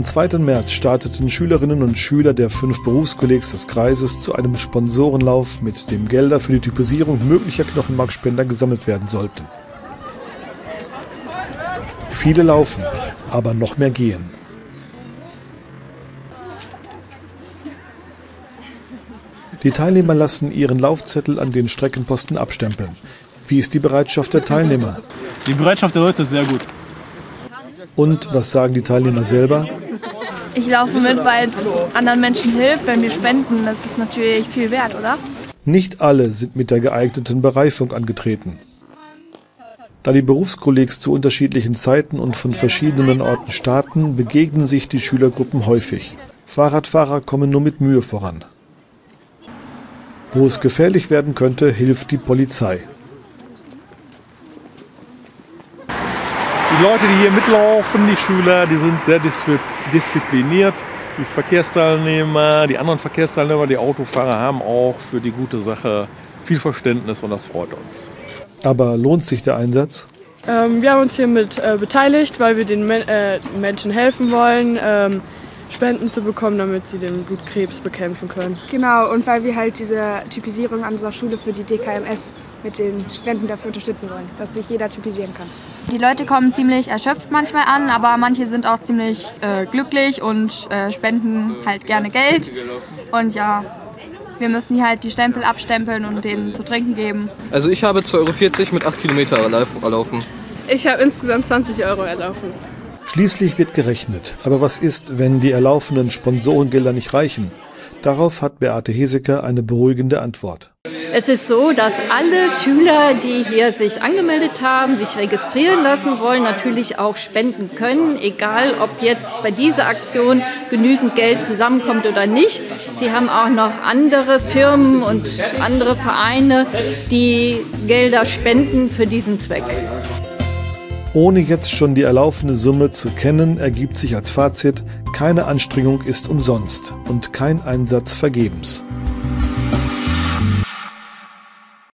Am 2. März starteten Schülerinnen und Schüler der fünf Berufskollegs des Kreises zu einem Sponsorenlauf, mit dem Gelder für die Typisierung möglicher Knochenmarkspender gesammelt werden sollten. Viele laufen, aber noch mehr gehen. Die Teilnehmer lassen ihren Laufzettel an den Streckenposten abstempeln. Wie ist die Bereitschaft der Teilnehmer? Die Bereitschaft der Leute ist sehr gut. Und was sagen die Teilnehmer selber? Ich laufe mit, weil es anderen Menschen hilft, wenn wir spenden. Das ist natürlich viel wert, oder? Nicht alle sind mit der geeigneten Bereifung angetreten. Da die Berufskollegs zu unterschiedlichen Zeiten und von verschiedenen Orten starten, begegnen sich die Schülergruppen häufig. Fahrradfahrer kommen nur mit Mühe voran. Wo es gefährlich werden könnte, hilft die Polizei. Die Leute, die hier mitlaufen, die Schüler, die sind sehr diszipliniert. Die Verkehrsteilnehmer, die anderen Verkehrsteilnehmer, die Autofahrer haben auch für die gute Sache viel Verständnis und das freut uns. Aber lohnt sich der Einsatz? Ähm, wir haben uns hier mit äh, beteiligt, weil wir den Men äh, Menschen helfen wollen, ähm, Spenden zu bekommen, damit sie den Blutkrebs bekämpfen können. Genau, und weil wir halt diese Typisierung an unserer Schule für die DKMS mit den Spenden dafür unterstützen wollen, dass sich jeder typisieren kann. Die Leute kommen ziemlich erschöpft manchmal an, aber manche sind auch ziemlich äh, glücklich und äh, spenden halt gerne Geld. Und ja, wir müssen hier halt die Stempel abstempeln und denen zu trinken geben. Also ich habe 2,40 Euro mit 8 Kilometer erlaufen. Ich habe insgesamt 20 Euro erlaufen. Schließlich wird gerechnet. Aber was ist, wenn die erlaufenen Sponsorengelder nicht reichen? Darauf hat Beate Heseker eine beruhigende Antwort. Es ist so, dass alle Schüler, die hier sich angemeldet haben, sich registrieren lassen wollen, natürlich auch spenden können, egal ob jetzt bei dieser Aktion genügend Geld zusammenkommt oder nicht. Sie haben auch noch andere Firmen und andere Vereine, die Gelder spenden für diesen Zweck. Ohne jetzt schon die erlaufene Summe zu kennen, ergibt sich als Fazit, keine Anstrengung ist umsonst und kein Einsatz vergebens.